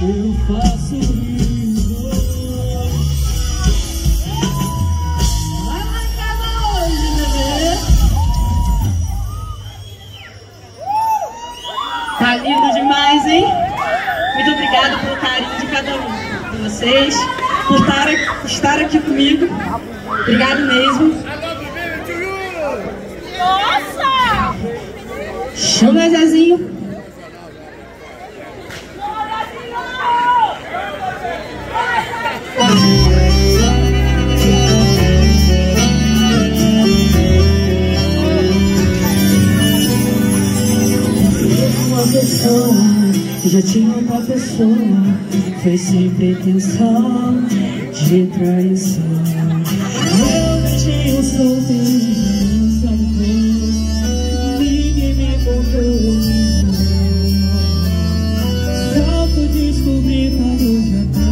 eu faço lindo. Vai marcar hoje, bebê. Tá lindo demais, hein? Muito obrigada pelo carinho de cada um de vocês, por estar aqui comigo. Obrigado mesmo. Nossa! Chama né, Zezinho. pessoa, já tinha outra pessoa Foi sem pretensão de traição. Eu tinha solteiro, não Ninguém me contou Só por descobrir quando já